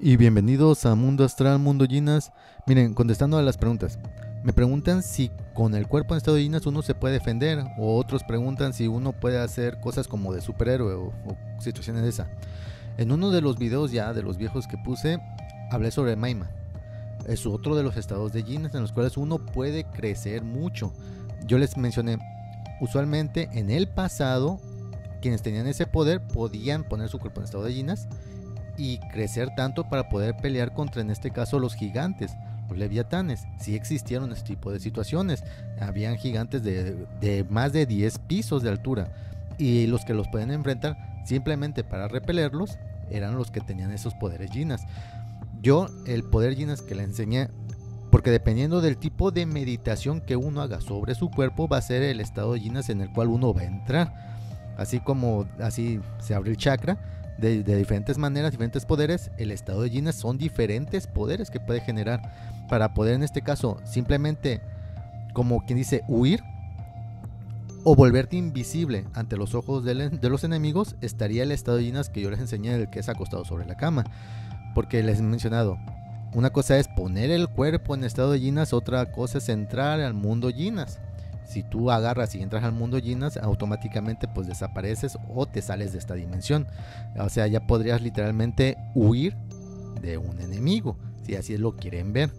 y bienvenidos a Mundo Astral, Mundo Ginas. Miren, contestando a las preguntas. Me preguntan si con el cuerpo en estado de Ginas uno se puede defender o otros preguntan si uno puede hacer cosas como de superhéroe o, situaciones de esa. En uno de los videos ya de los viejos que puse hablé sobre Maima. Es otro de los estados de Ginas en los cuales uno puede crecer mucho. Yo les mencioné, usualmente en el pasado quienes tenían ese poder podían poner su cuerpo en estado de Ginas y crecer tanto para poder pelear contra, en este caso, los gigantes, los leviatanes. Sí existieron este tipo de situaciones. Habían gigantes de, más de 10 pisos de altura. Y los que los pueden enfrentar simplemente para repelerlos eran los que tenían esos poderes ginas. Yo el poder ginas que le enseñé, porque dependiendo del tipo de meditación que uno haga sobre su cuerpo, va a ser el estado de ginas en el cual uno va a entrar. Así como así se abre el chakra, de, diferentes maneras, diferentes poderes, el estado de Ginas son diferentes poderes que puede generar para poder en este caso simplemente, como quien dice, huir o volverte invisible ante los ojos de, los enemigos, estaría el estado de Ginas que yo les enseñé, el que es acostado sobre la cama. Porque les he mencionado, una cosa es poner el cuerpo en estado de Ginas, otra cosa es entrar al mundo Ginas si tú agarras y entras al mundo Ginas, automáticamente pues desapareces o te sales de esta dimensión. O sea, ya podrías literalmente huir de un enemigo, si así lo quieren ver.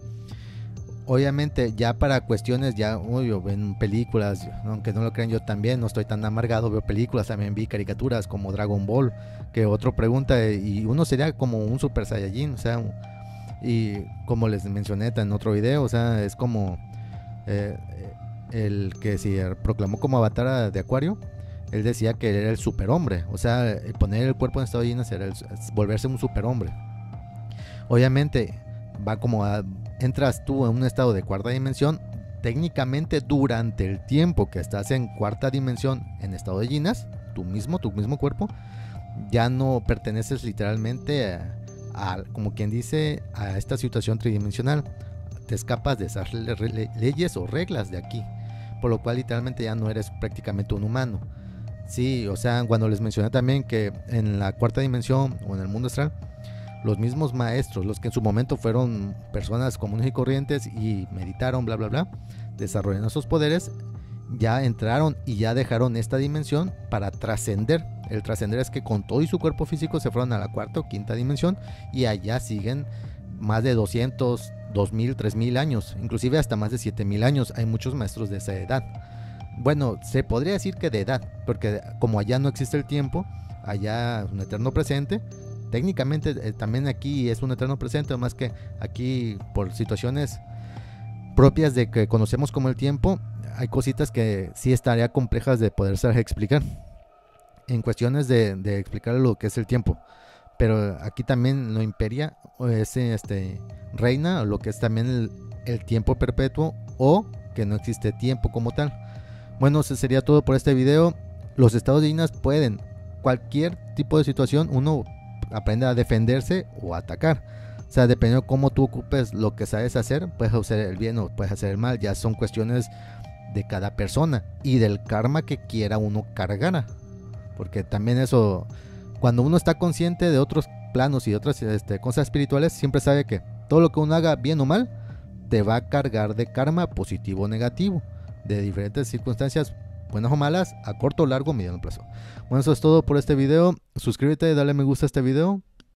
Obviamente ya para cuestiones, ya obvio, ven películas, aunque no lo crean yo también, no estoy tan amargado, veo películas, también vi caricaturas como Dragon Ball, que otro pregunta, y uno sería como un Super Saiyajin, o sea, y como les mencioné en otro video, o sea, es como... Eh, el que se proclamó como avatar de Acuario, él decía que era el superhombre. O sea, poner el cuerpo en estado de llenas era volverse un superhombre. Obviamente, va como entras tú en un estado de cuarta dimensión. Técnicamente, durante el tiempo que estás en cuarta dimensión, en estado de Ginas, tú mismo, tu mismo cuerpo, ya no perteneces literalmente a, como quien dice, a esta situación tridimensional. Te escapas de esas leyes o reglas de aquí por lo cual literalmente ya no eres prácticamente un humano. Sí, o sea, cuando les mencioné también que en la cuarta dimensión o en el mundo astral, los mismos maestros, los que en su momento fueron personas comunes y corrientes y meditaron, bla, bla, bla, desarrollaron esos poderes, ya entraron y ya dejaron esta dimensión para trascender. El trascender es que con todo y su cuerpo físico se fueron a la cuarta o quinta dimensión y allá siguen más de 200, 2000, 3000 años, inclusive hasta más de 7000 años. Hay muchos maestros de esa edad. Bueno, se podría decir que de edad, porque como allá no existe el tiempo, allá es un eterno presente. Técnicamente eh, también aquí es un eterno presente, más que aquí por situaciones propias de que conocemos como el tiempo, hay cositas que sí estaría complejas de poderse explicar. En cuestiones de, de explicar lo que es el tiempo pero aquí también lo imperia es este reina lo que es también el, tiempo perpetuo o que no existe tiempo como tal. Bueno eso sería todo por este video. Los estados de Inas pueden cualquier tipo de situación uno aprende a defenderse o atacar. O sea dependiendo cómo tú ocupes lo que sabes hacer puedes hacer el bien o puedes hacer el mal. Ya son cuestiones de cada persona y del karma que quiera uno cargar. Porque también eso cuando uno está consciente de otros planos y de otras este, cosas espirituales, siempre sabe que todo lo que uno haga, bien o mal, te va a cargar de karma positivo o negativo, de diferentes circunstancias, buenas o malas, a corto, largo, mediano plazo. Bueno, eso es todo por este video. Suscríbete, dale me gusta a este video